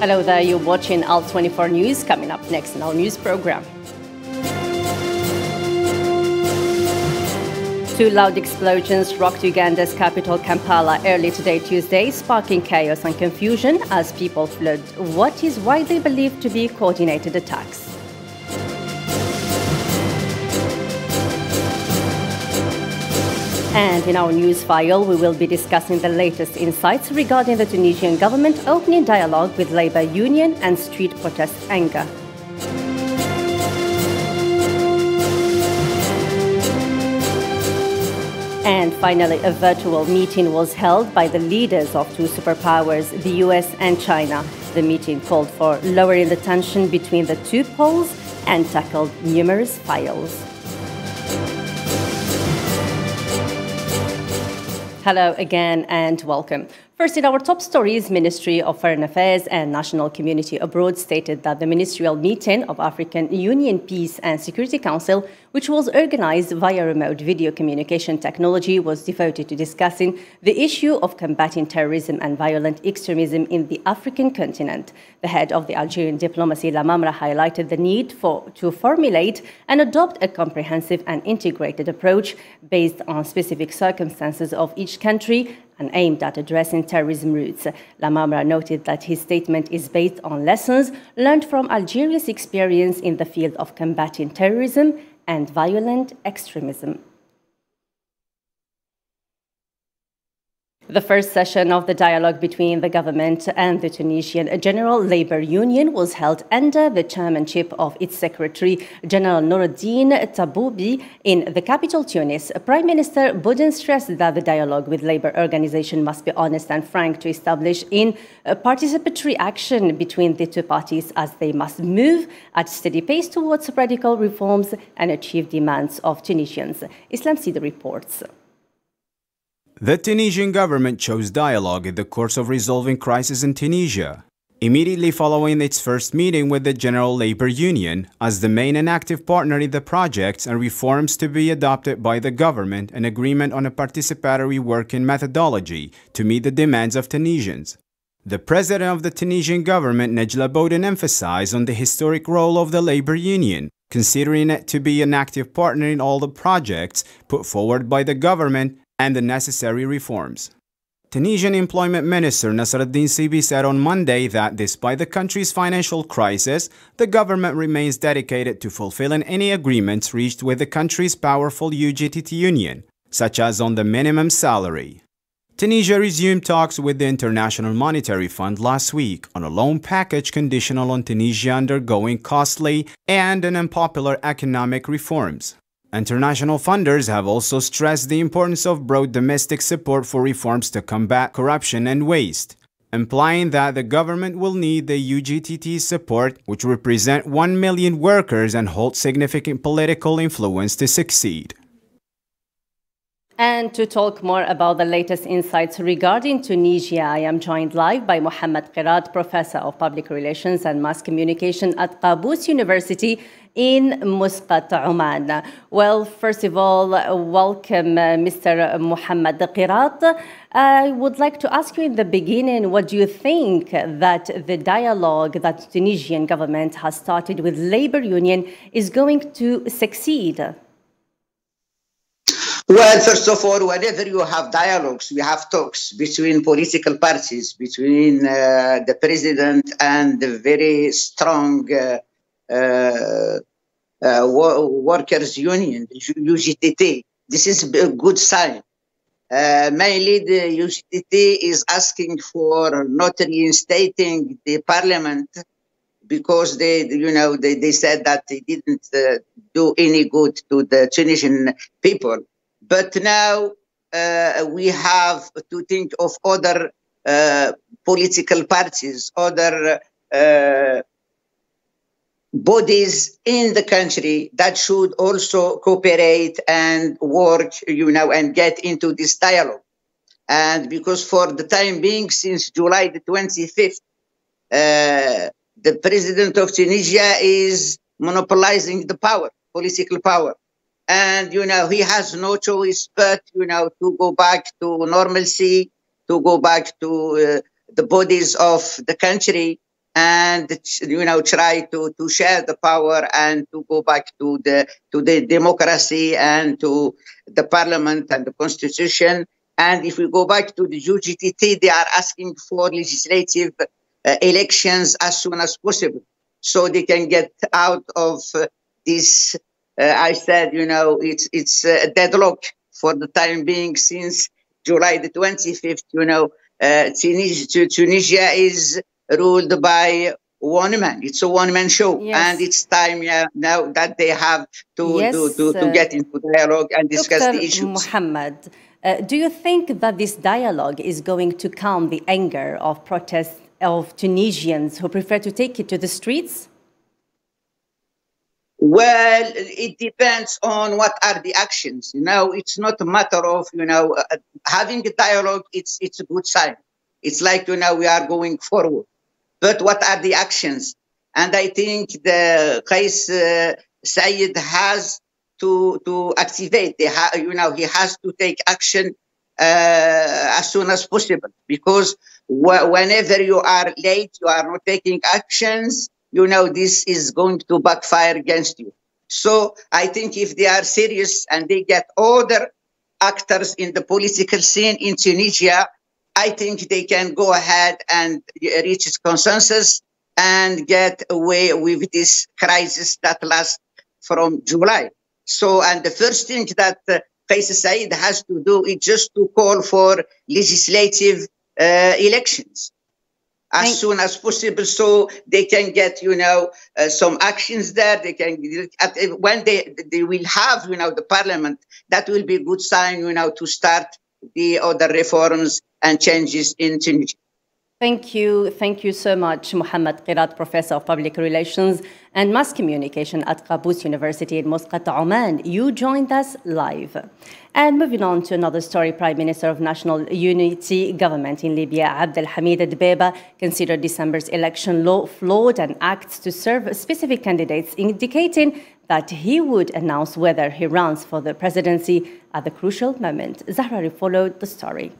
Hello there, you're watching AL24 News. Coming up next in our news program. Two loud explosions rocked Uganda's capital Kampala early today, Tuesday, sparking chaos and confusion as people fled what is widely believed to be coordinated attacks. And in our news file, we will be discussing the latest insights regarding the Tunisian government opening dialogue with labor union and street protest anger. And finally, a virtual meeting was held by the leaders of two superpowers, the US and China. The meeting called for lowering the tension between the two poles and tackled numerous files. Hello again and welcome. First, in our top stories, Ministry of Foreign Affairs and National Community Abroad stated that the ministerial meeting of African Union Peace and Security Council, which was organized via remote video communication technology, was devoted to discussing the issue of combating terrorism and violent extremism in the African continent. The head of the Algerian diplomacy, Lamamra, highlighted the need for, to formulate and adopt a comprehensive and integrated approach based on specific circumstances of each country and aimed at addressing terrorism roots. Lamamra noted that his statement is based on lessons learned from Algeria's experience in the field of combating terrorism and violent extremism. The first session of the dialogue between the government and the Tunisian General Labour Union was held under the chairmanship of its Secretary General Noureddine Taboubi in the capital Tunis. Prime Minister Bouden stressed that the dialogue with labour organization must be honest and frank to establish in participatory action between the two parties as they must move at steady pace towards radical reforms and achieve demands of Tunisians. Islam Sida reports. The Tunisian government chose dialogue in the course of resolving crisis in Tunisia, immediately following its first meeting with the General Labour Union as the main and active partner in the projects and reforms to be adopted by the government an agreement on a participatory working methodology to meet the demands of Tunisians. The president of the Tunisian government, Bouden, emphasized on the historic role of the labor union, considering it to be an active partner in all the projects put forward by the government and the necessary reforms. Tunisian Employment Minister Nasreddine Nsibi said on Monday that despite the country's financial crisis, the government remains dedicated to fulfilling any agreements reached with the country's powerful UGTT union, such as on the minimum salary. Tunisia resumed talks with the International Monetary Fund last week on a loan package conditional on Tunisia undergoing costly and unpopular economic reforms. International funders have also stressed the importance of broad domestic support for reforms to combat corruption and waste, implying that the government will need the UGTT's support, which represent 1 million workers and hold significant political influence to succeed. And to talk more about the latest insights regarding Tunisia, I am joined live by Mohamed Qirat, Professor of Public Relations and Mass Communication at Qaboos University in Muscat, Oman. Well, first of all, welcome, uh, Mr. Mohammed Qirat. I would like to ask you in the beginning, what do you think that the dialogue that Tunisian government has started with labor union is going to succeed? Well, first of all, whenever you have dialogues, you have talks between political parties, between uh, the president and the very strong uh, uh, uh workers' union, UGTT. This is a good sign. Uh, mainly, the UGTT is asking for not reinstating the parliament because they, you know, they, they said that they didn't uh, do any good to the Tunisian people. But now uh, we have to think of other uh, political parties, other uh, bodies in the country that should also cooperate and work, you know, and get into this dialogue. And because for the time being, since July the 25th, uh, the president of Tunisia is monopolizing the power, political power and you know he has no choice but you know to go back to normalcy to go back to uh, the bodies of the country and you know try to, to share the power and to go back to the to the democracy and to the parliament and the constitution and if we go back to the UGTT, they are asking for legislative uh, elections as soon as possible so they can get out of uh, this. Uh, I said, you know, it's it's a deadlock for the time being since July the 25th. You know, uh, Tunisia, Tunisia is ruled by one man. It's a one man show, yes. and it's time yeah, now that they have to yes, to, to, to, get into dialogue and discuss Dr. the issues. Muhammad, uh, do you think that this dialogue is going to calm the anger of protests of Tunisians who prefer to take it to the streets? Well, it depends on what are the actions. You know, it's not a matter of you know uh, having a dialogue. It's it's a good sign. It's like you know we are going forward. But what are the actions? And I think the Qais uh, Said has to to activate. Ha- you know, he has to take action uh, as soon as possible because wh- whenever you are late, you are not taking actions. You know, this is going to backfire against you. So I think if they are serious and they get other actors in the political scene in Tunisia, I think they can go ahead and reach consensus and get away with this crisis that lasts from July. So, and the first thing that uh, Qais Said has to do is just to call for legislative uh, elections as Thank soon as possible so they can get you know uh, some actions there they can at, when they they will have you know the parliament that will be a good sign you know to start the other reforms and changes in tunisia Thank you. Thank you so much, Muhammad Qirat, Professor of Public Relations and Mass Communication at Qaboos University in Muscat, Oman. You joined us live. And moving on to another story, Prime Minister of National Unity Government in Libya, Abdel Hamid considered December's election law flawed and acts to serve specific candidates, indicating that he would announce whether he runs for the presidency at the crucial moment. Zahrari followed the story.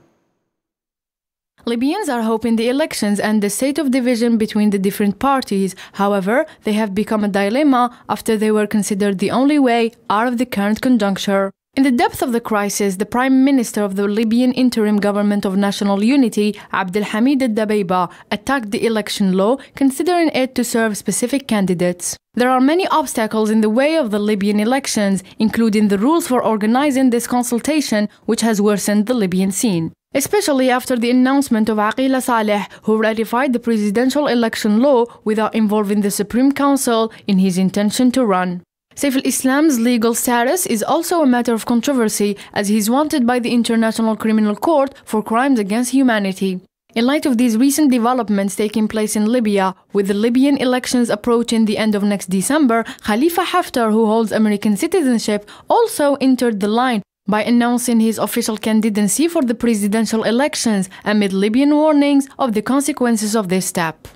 Libyans are hoping the elections and the state of division between the different parties. However, they have become a dilemma after they were considered the only way out of the current conjuncture. In the depth of the crisis, the Prime Minister of the Libyan Interim Government of National Unity, Abdelhamid Dbeiba, attacked the election law, considering it to serve specific candidates. There are many obstacles in the way of the Libyan elections, including the rules for organizing this consultation, which has worsened the Libyan scene especially after the announcement of Aqila Saleh, who ratified the presidential election law without involving the Supreme Council in his intention to run. Saif al-Islam's legal status is also a matter of controversy as he is wanted by the International Criminal Court for crimes against humanity. In light of these recent developments taking place in Libya, with the Libyan elections approaching the end of next December, Khalifa Haftar, who holds American citizenship, also entered the line by announcing his official candidacy for the presidential elections amid Libyan warnings of the consequences of this step.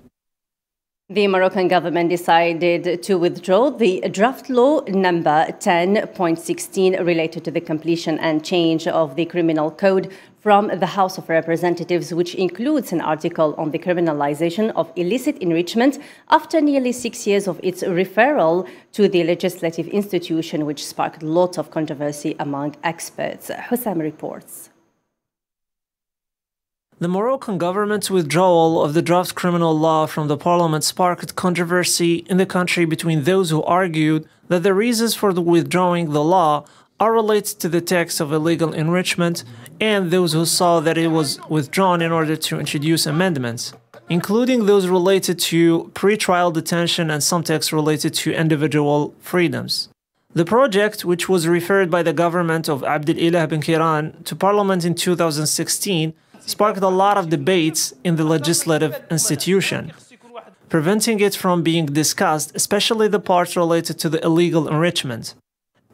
The Moroccan government decided to withdraw the draft law number 10.16 related to the completion and change of the criminal code from the House of Representatives, which includes an article on the criminalization of illicit enrichment after nearly six years of its referral to the legislative institution, which sparked lots of controversy among experts. Hussam reports. The Moroccan government's withdrawal of the draft criminal law from the parliament sparked controversy in the country between those who argued that the reasons for the withdrawing the law are related to the text of illegal enrichment and those who saw that it was withdrawn in order to introduce amendments, including those related to pre-trial detention and some texts related to individual freedoms. The project, which was referred by the government of Abdel Ilah bin Kiran to parliament in 2016, sparked a lot of debates in the legislative institution, preventing it from being discussed, especially the parts related to the illegal enrichment.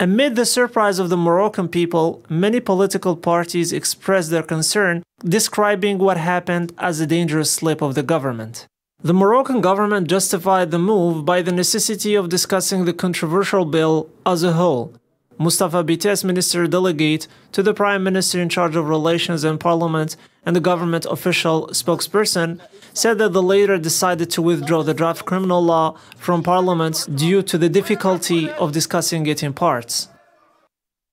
Amid the surprise of the Moroccan people, many political parties expressed their concern, describing what happened as a dangerous slip of the government. The Moroccan government justified the move by the necessity of discussing the controversial bill as a whole, Mustafa Baitas, minister delegate to the prime minister in charge of relations and parliament and the government official spokesperson, said that the latter decided to withdraw the draft criminal law from parliament due to the difficulty of discussing it in parts.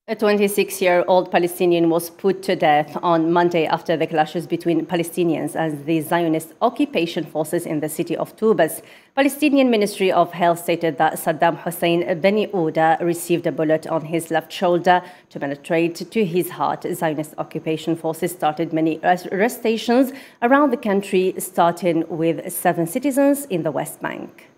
A 26 year old Palestinian was put to death on Monday after the clashes between Palestinians and the Zionist occupation forces in the city of Tubas. Palestinian Ministry of Health stated that Saddam Hussein Beni Ouda received a bullet on his left shoulder to penetrate to his heart. Zionist occupation forces started many arrestations around the country, starting with seven citizens in the West Bank.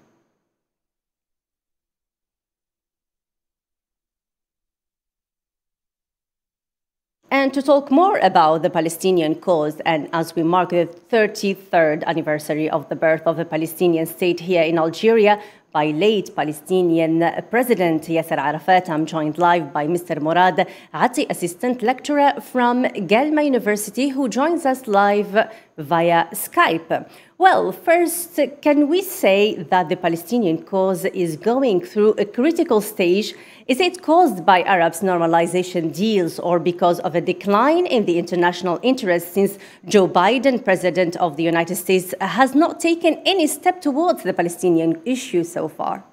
And to talk more about the Palestinian cause, and as we mark the 33rd anniversary of the birth of the Palestinian state here in Algeria by late Palestinian President Yasser Arafat, I'm joined live by Mr. Morad Ati, assistant lecturer from Guelma University, who joins us live via Skype. Well, first, can we say that the Palestinian cause is going through a critical stage is it caused by Arabs' normalization deals or because of a decline in the international interest since Joe Biden, President of the United States, has not taken any step towards the Palestinian issue so far?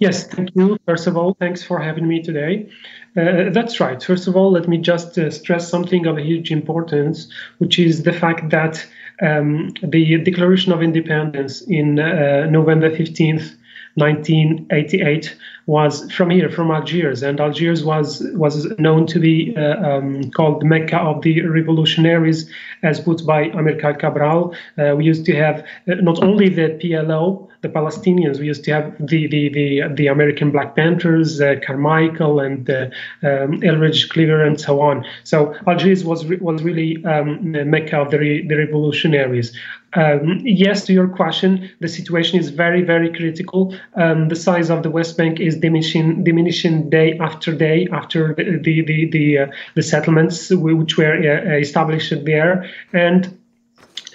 Yes, thank you. First of all, thanks for having me today. Uh, that's right. First of all, let me just uh, stress something of a huge importance, which is the fact that um, the Declaration of Independence in uh, November 15th, 1988 was from here, from Algiers, and Algiers was was known to be uh, um, called the Mecca of the revolutionaries, as put by Amilcar Cabral. Uh, we used to have uh, not only the PLO, the Palestinians. We used to have the the the, the American Black Panthers, uh, Carmichael and uh, um, Eldridge Cleaver, and so on. So Algiers was re- was really um, the Mecca of the, re- the revolutionaries. Um, yes, to your question, the situation is very, very critical. Um, the size of the West Bank is diminishing, diminishing day after day after the the the the, uh, the settlements which were uh, established there, and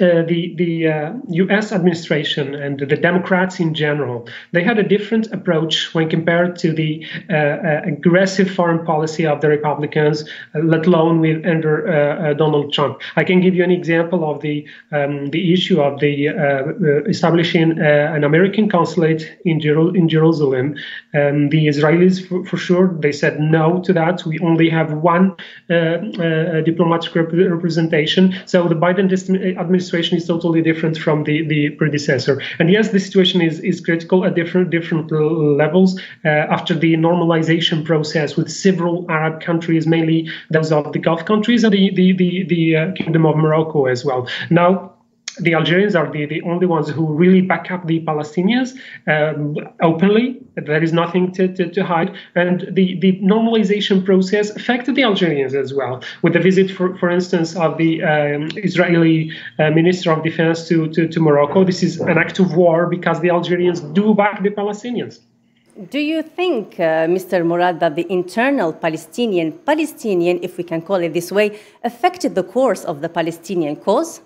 uh, the the uh, U.S. administration and the Democrats in general, they had a different approach when compared to the uh, uh aggressive foreign policy of the Republicans, uh, let alone with under Donald Trump. I can give you an example of the um, the issue of the establishing an American consulate in, Jer- in Jerusalem. Um, the Israelis, for, for, sure, they said no to that. We only have one diplomatic rep- representation. So the Biden administration administration is totally different from the, the predecessor. And yes, the situation is, is critical at different different levels uh, after the normalization process with several Arab countries, mainly those of the Gulf countries and the the the, the uh, Kingdom of Morocco as well. Now the Algerians are the, the only ones who really back up the Palestinians um, openly. There is nothing to, to, to, hide. And the, the normalization process affected the Algerians as well, with the visit, for, for instance, of the um, Israeli uh, Minister of Defense to, to, to Morocco. This is an act of war because the Algerians do back the Palestinians. Do you think, uh, Mr. Murad, that the internal Palestinian, Palestinian, if we can call it this way, affected the course of the Palestinian cause?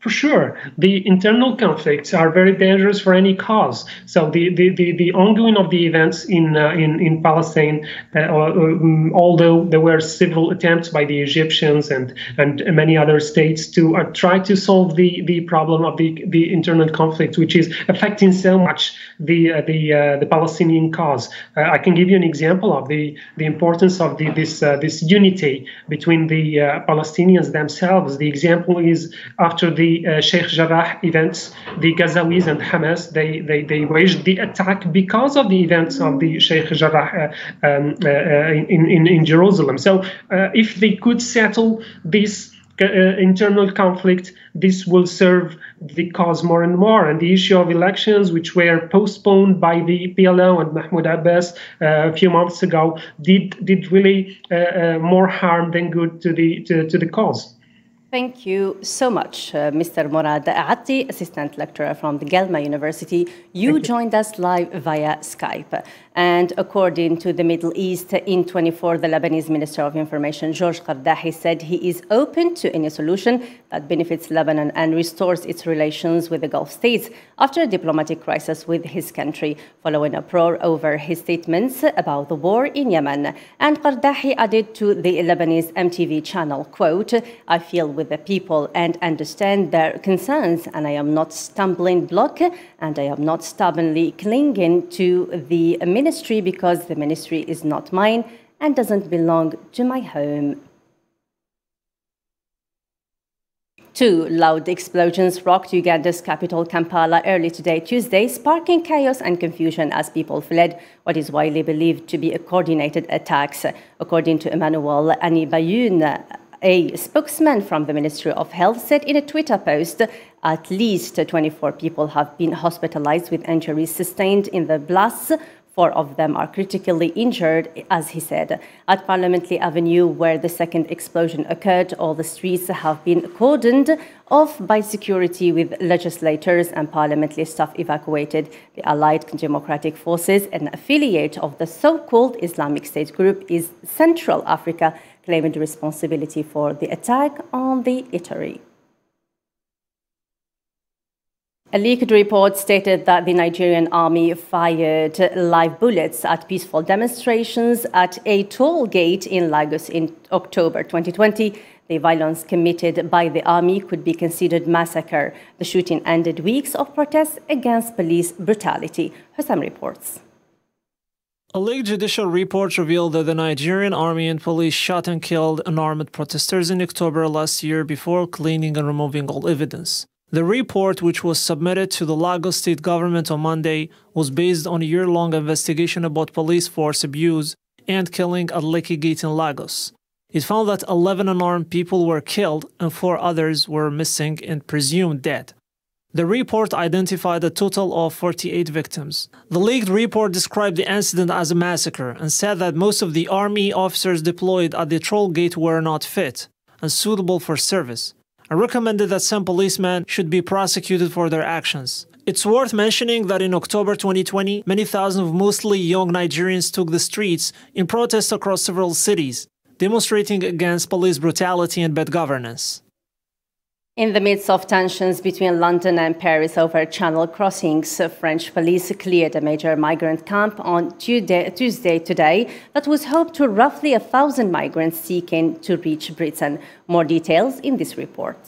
For sure, the internal conflicts are very dangerous for any cause. So the the, the, the ongoing of the events in uh, in in Palestine, uh, um, although there were several attempts by the Egyptians and and many other states to uh, try to solve the the problem of the the internal conflict, which is affecting so much the uh, the uh, the Palestinian cause. Uh, I can give you an example of the the importance of the this this unity between the Palestinians themselves. The example is after the the uh, Sheikh Jarrah events, the Ghazawis and Hamas, they, they, they waged the attack because of the events of the Sheikh Jarrah uh, um, uh, uh in, in, in Jerusalem. So uh, if they could settle this uh, internal conflict, this will serve the cause more and more. And the issue of elections, which were postponed by the PLO and Mahmoud Abbas uh, a few months ago, did did really uh, uh, more harm than good to the to, to the cause. Thank you so much, uh, Mr. Morad Atti, Assistant Lecturer from the Guelma University. You, you joined us live via Skype. And according to the Middle East, in 24, the Lebanese Minister of Information, George Qardahi, said he is open to any solution that benefits Lebanon and restores its relations with the Gulf states after a diplomatic crisis with his country, following a uproar over his statements about the war in Yemen. And Qardahi added to the Lebanese MTV channel, quote, I feel with the people and understand their concerns. And I am not stumbling block and I am not stubbornly clinging to the ministry because the ministry is not mine and doesn't belong to my home. Two loud explosions rocked Uganda's capital, Kampala, early today, Tuesday, sparking chaos and confusion as people fled what is widely believed to be a coordinated attack. According to Emmanuel Ainebyoona, a spokesman from the Ministry of Health said in a Twitter post at least 24 people have been hospitalized with injuries sustained in the blasts Four of them are critically injured, as he said. At Parliamentary Avenue, where the second explosion occurred, all the streets have been cordoned off by security with legislators and parliamentary staff evacuated. The Allied Democratic Forces, an affiliate of the so-called Islamic State group, is Central Africa, claiming responsibility for the attack on the eatery. A leaked report stated that the Nigerian army fired live bullets at peaceful demonstrations at a toll gate in Lagos in October 2020. The violence committed by the army could be considered massacre. The shooting ended weeks of protests against police brutality. Hussam reports. A leaked judicial report revealed that the Nigerian army and police shot and killed unarmed protesters in October last year before cleaning and removing all evidence. The report, which was submitted to the Lagos state government on Monday, was based on a year long investigation about police force abuse and killing at Lekki Gate in Lagos. It found that 11 unarmed people were killed and four others were missing and presumed dead. The report identified a total of 48 victims. The leaked report described the incident as a massacre and said that most of the army officers deployed at the toll gate were not fit and suitable for service and recommended that some policemen should be prosecuted for their actions. It's worth mentioning that in October 2020, many thousands of mostly young Nigerians took the streets in protest across several cities, demonstrating against police brutality and bad governance. In the midst of tensions between London and Paris over channel crossings, French police cleared a major migrant camp on Tuesday, today that was hoped to roughly a thousand migrants seeking to reach Britain. More details in this report.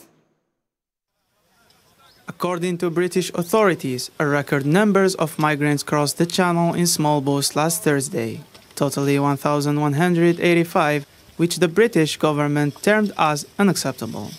According to British authorities, a record numbers of migrants crossed the channel in small boats last Thursday, totally 1,185, which the British government termed as unacceptable.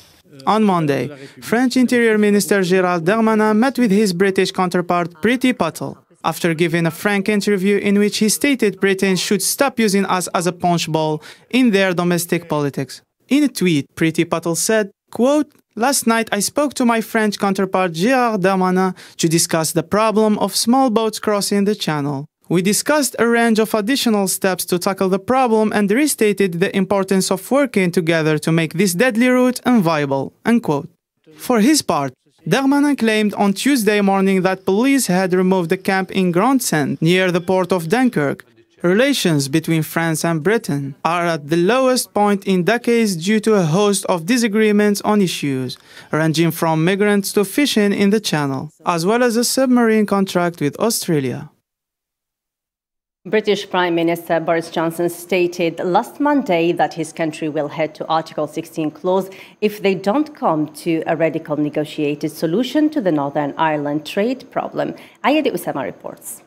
On Monday, French Interior Minister Gérald Darmanin met with his British counterpart Priti Patel after giving a frank interview in which he stated Britain should stop using us as a punch ball in their domestic politics. In a tweet, Priti Patel said, quote, Last night I spoke to my French counterpart Gérald Darmanin to discuss the problem of small boats crossing the channel. We discussed a range of additional steps to tackle the problem and restated the importance of working together to make this deadly route unviable. Unquote. For his part, Darmanin claimed on Tuesday morning that police had removed the camp in Grande-Synthe near the port of Dunkirk. Relations between France and Britain are at the lowest point in decades due to a host of disagreements on issues, ranging from migrants to fishing in the Channel, as well as a submarine contract with Australia. British Prime Minister Boris Johnson stated last Monday that his country will head to Article 16 clause if they don't come to a radical negotiated solution to the Northern Ireland trade problem. Ayedi Usama reports.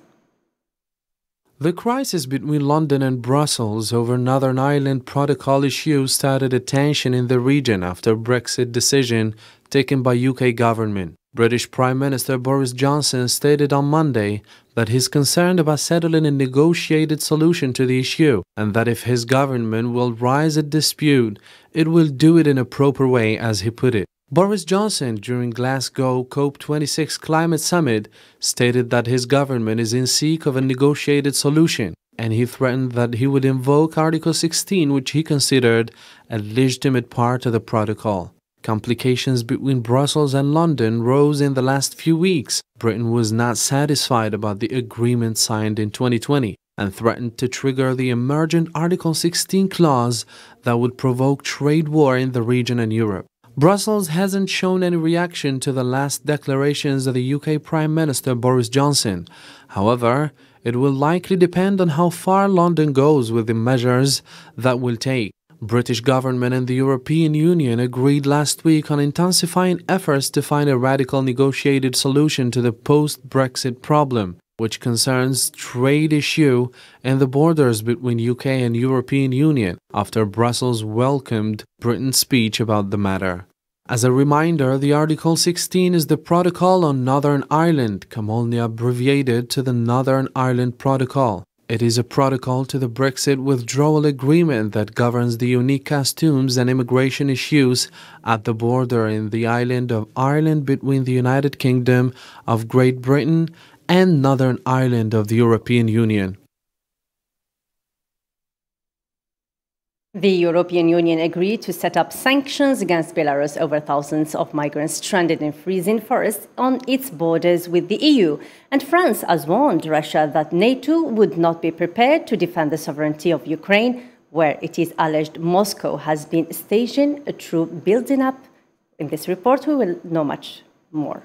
The crisis between London and Brussels over Northern Ireland Protocol issue started a tension in the region after Brexit decision taken by UK government. British Prime Minister Boris Johnson stated on Monday that he's concerned about settling a negotiated solution to the issue and that if his government will rise a dispute, it will do it in a proper way, as he put it. Boris Johnson, during Glasgow COP26 climate summit, stated that his government is in seek of a negotiated solution, and he threatened that he would invoke Article 16, which he considered a legitimate part of the protocol. Complications between Brussels and London rose in the last few weeks. Britain was not satisfied about the agreement signed in 2020 and threatened to trigger the emergent Article 16 clause that would provoke trade war in the region and Europe. Brussels hasn't shown any reaction to the last declarations of the UK Prime Minister Boris Johnson. However, it will likely depend on how far London goes with the measures that will take. British government and the European Union agreed last week on intensifying efforts to find a radical negotiated solution to the post-Brexit problem, which concerns trade issue and the borders between UK and European Union after Brussels welcomed Britain's speech about the matter. As a reminder, the Article 16 is the Protocol on Northern Ireland, commonly abbreviated to the Northern Ireland Protocol. It is a protocol to the Brexit withdrawal agreement that governs the unique customs and immigration issues at the border in the island of Ireland between the United Kingdom of Great Britain and Northern Ireland of the European Union. The European Union agreed to set up sanctions against Belarus over thousands of migrants stranded in freezing forests on its borders with the EU. And France has warned Russia that NATO would not be prepared to defend the sovereignty of Ukraine, where it is alleged Moscow has been staging a troop building up. In this report, we will know much more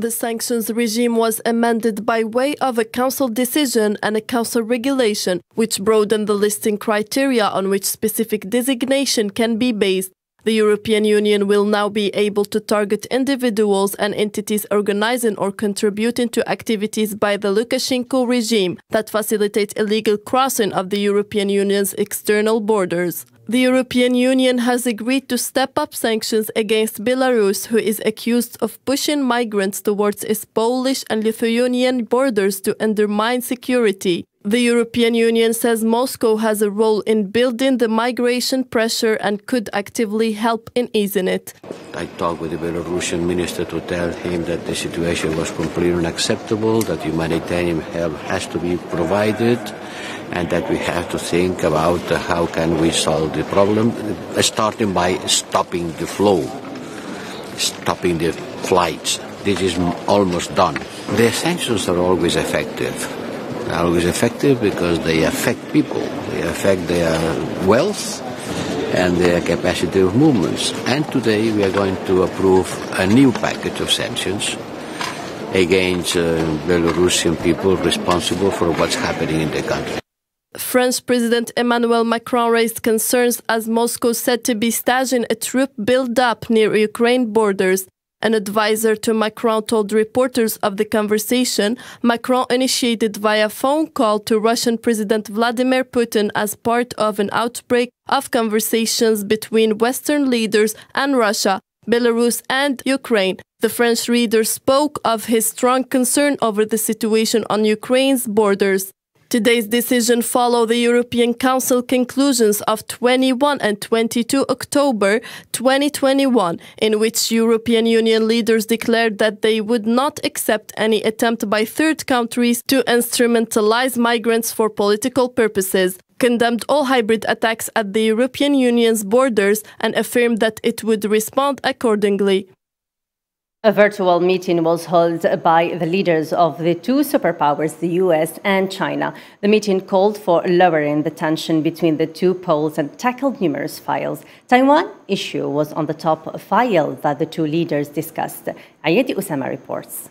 the sanctions regime was amended by way of a council decision and a council regulation, which broadened the listing criteria on which specific designation can be based. The European Union will now be able to target individuals and entities organizing or contributing to activities by the Lukashenko regime that facilitate illegal crossing of the European Union's external borders. The European Union has agreed to step up sanctions against Belarus, who is accused of pushing migrants towards its Polish and Lithuanian borders to undermine security. The European Union says Moscow has a role in building the migration pressure and could actively help in easing it. I talked with the Belarusian minister to tell him that the situation was completely unacceptable, that humanitarian help has to be provided and that we have to think about how can we solve the problem, uh, starting by stopping the flow, stopping the flights. This is almost done. The sanctions are always effective. They're always effective because they affect people. They affect their wealth and their capacity of movements. And today we are going to approve a new package of sanctions against uh, Belarusian people responsible for what's happening in the country. French President Emmanuel Macron raised concerns as Moscow said to be staging a troop build-up near Ukraine borders. An advisor to Macron told reporters of the conversation Macron initiated via phone call to Russian President Vladimir Putin as part of an outbreak of conversations between Western leaders and Russia, Belarus, and Ukraine. The French leader spoke of his strong concern over the situation on Ukraine's borders. Today's decision follow the European Council conclusions of 21 and 22 October 2021, in which European Union leaders declared that they would not accept any attempt by third countries to instrumentalize migrants for political purposes condemned all hybrid attacks at the European Union's borders and affirmed that it would respond accordingly. A virtual meeting was held by the leaders of the two superpowers, the US and China. The meeting called for lowering the tension between the two poles and tackled numerous files. Taiwan issue was on the top file that the two leaders discussed. Ayeti Usama reports.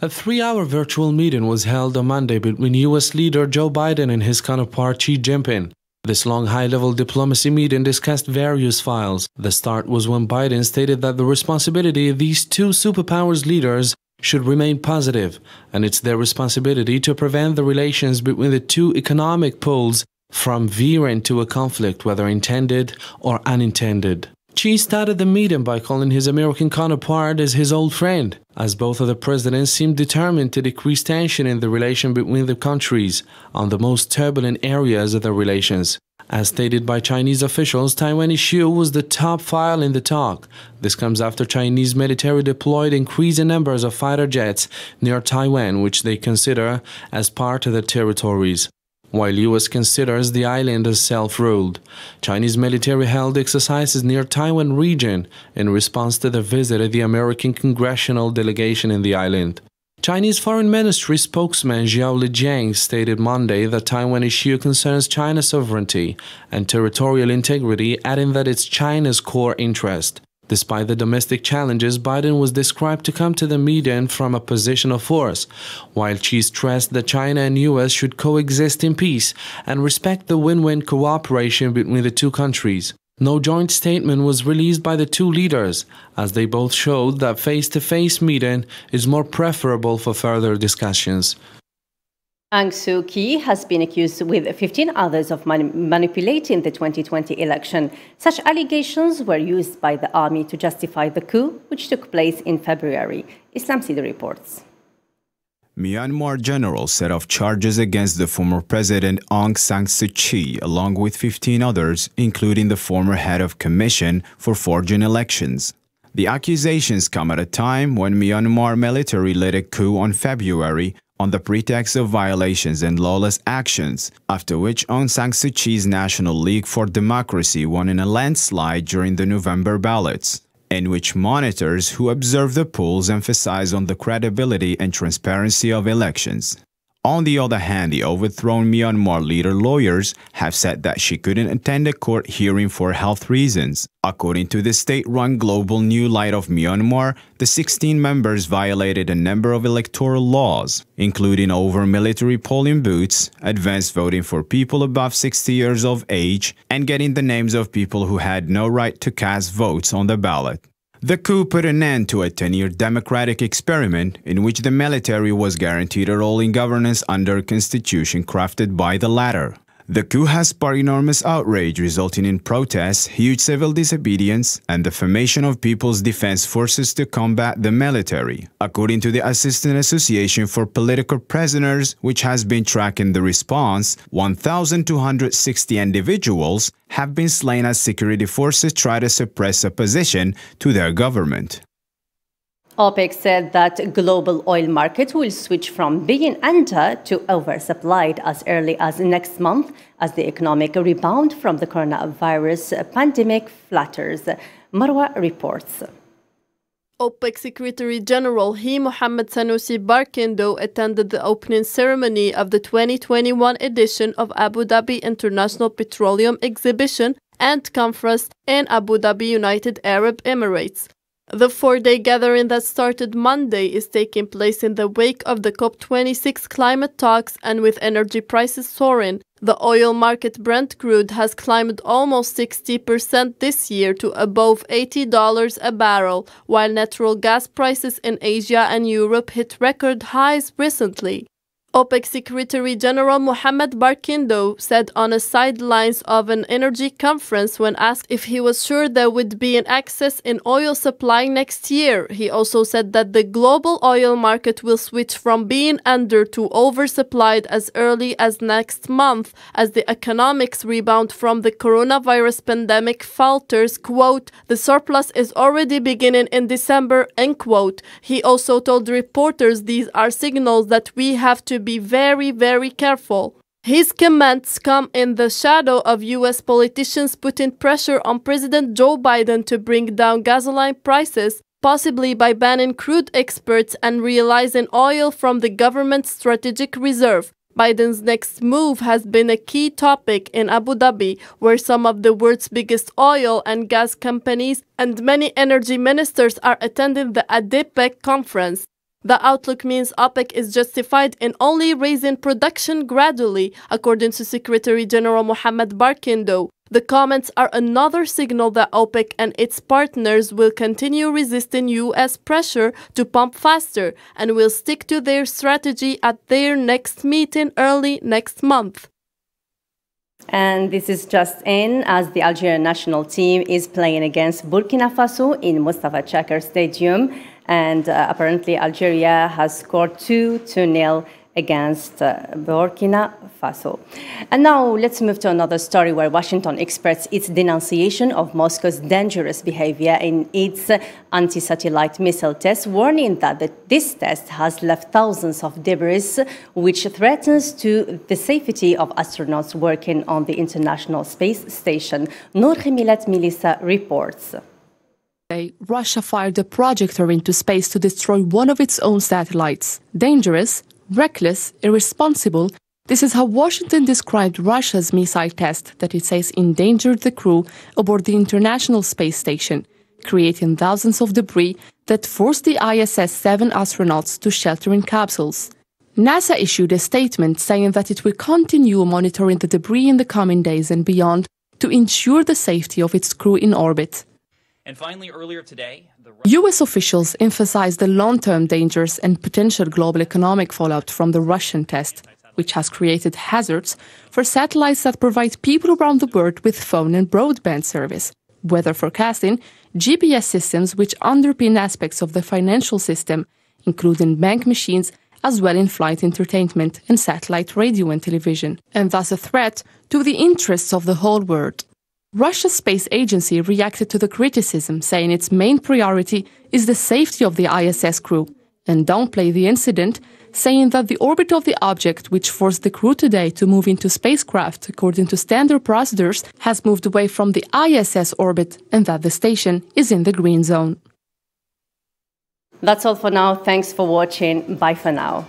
A three hour virtual meeting was held on Monday between US leader Joe Biden and his counterpart Xi Jinping. This long high level diplomacy meeting discussed various files. The start was when Biden stated that the responsibility of these two superpowers leaders should remain positive, and it's their responsibility to prevent the relations between the two economic poles from veering to a conflict, whether intended or unintended. Xi started the meeting by calling his American counterpart as his old friend, as both of the presidents seemed determined to decrease tension in the relation between the countries on the most turbulent areas of their relations. As stated by Chinese officials, Taiwan issue was the top file in the talk. This comes after Chinese military deployed increasing numbers of fighter jets near Taiwan, which they consider as part of their territories while US considers the island as self-ruled. Chinese military held exercises near Taiwan region in response to the visit of the American congressional delegation in the island. Chinese Foreign Ministry spokesman Zhao Lijian stated Monday that Taiwan issue concerns China's sovereignty and territorial integrity, adding that it's China's core interest. Despite the domestic challenges, Biden was described to come to the meeting from a position of force, while Xi stressed that China and US should coexist in peace and respect the win-win cooperation between the two countries. No joint statement was released by the two leaders, as they both showed that face-to-face meeting is more preferable for further discussions. Aung San Suu Kyi has been accused with 15 others of manipulating the 2020 election. Such allegations were used by the army to justify the coup, which took place in February. Islam Sidi reports. Myanmar generals set off charges against the former president Aung San Suu Kyi along with 15 others, including the former head of commission for forging elections. The accusations come at a time when Myanmar military led a coup on February on the pretext of violations and lawless actions, after which Aung San Suu Kyi's National League for Democracy won in a landslide during the November ballots, in which monitors who observe the polls emphasize on the credibility and transparency of elections. On the other hand, the overthrown Myanmar leader lawyers have said that she couldn't attend a court hearing for health reasons. According to the state-run Global New Light of Myanmar, the 16 members violated a number of electoral laws, including over military polling booths, advanced voting for people above 60 years of age, and getting the names of people who had no right to cast votes on the ballot. The coup put an end to a 10-year democratic experiment in which the military was guaranteed a role in governance under a constitution crafted by the latter. The coup has sparked enormous outrage resulting in protests, huge civil disobedience, and the formation of People's Defense Forces to combat the military. According to the Assistance Association for Political Prisoners, which has been tracking the response, 1,260 individuals have been slain as security forces try to suppress opposition to their government. OPEC said that global oil market will switch from being under to oversupplied as early as next month as the economic rebound from the coronavirus pandemic flatters. Marwa reports. OPEC Secretary General He Mohammed Sanusi Barkindo attended the opening ceremony of the 2021 edition of Abu Dhabi International Petroleum Exhibition and Conference in Abu Dhabi, United Arab Emirates. The four day gathering that started Monday is taking place in the wake of the COP26 climate talks and with energy prices soaring. The oil market Brent crude has climbed almost 60% this year to above $80 a barrel, while natural gas prices in Asia and Europe hit record highs recently. OPEC Secretary General Mohammed Barkindo said on the sidelines of an energy conference when asked if he was sure there would be an excess in oil supply next year. He also said that the global oil market will switch from being under to oversupplied as early as next month as the economics rebound from the coronavirus pandemic falters. Quote, the surplus is already beginning in December, end quote. He also told reporters these are signals that we have to be very, very careful. His comments come in the shadow of US politicians putting pressure on President Joe Biden to bring down gasoline prices, possibly by banning crude exports and realizing oil from the government's strategic reserve. Biden's next move has been a key topic in Abu Dhabi, where some of the world's biggest oil and gas companies and many energy ministers are attending the ADIPEC conference. The outlook means OPEC is justified in only raising production gradually, according to Secretary General Mohammed Barkindo. The comments are another signal that OPEC and its partners will continue resisting US pressure to pump faster and will stick to their strategy at their next meeting early next month. And this is just in as the Algerian national team is playing against Burkina Faso in Mustafa Tchaker Stadium. And uh, apparently, Algeria has scored 2 to 0 against uh, Burkina Faso. And now let's move to another story where Washington expressed its denunciation of Moscow's dangerous behavior in its anti-satellite missile test, warning that the, this test has left thousands of debris, which threatens to the safety of astronauts working on the International Space Station. Noor Melissa reports. Russia fired a projector into space to destroy one of its own satellites. Dangerous, reckless, irresponsible. This is how Washington described Russia's missile test that it says endangered the crew aboard the International Space Station. creating thousands of debris that forced the ISS 7 astronauts to shelter in capsules. NASA issued a statement saying that it will continue monitoring the debris in the coming days and beyond to ensure the safety of its crew in orbit. And finally, earlier today, US officials emphasized the long term dangers and potential global economic fallout from the Russian test, which has created hazards for satellites that provide people around the world with phone and broadband service, weather forecasting, GPS systems which underpin aspects of the financial system, including bank machines as well in flight entertainment and satellite radio and television, and thus a threat to the interests of the whole world. Russia's space agency reacted to the criticism, saying its main priority is the safety of the ISS crew, and downplayed the incident, saying that the orbit of the object, which forced the crew today to move into spacecraft according to standard procedures, has moved away from the ISS orbit and that the station is in the green zone. That's all for now. Thanks for watching. Bye for now.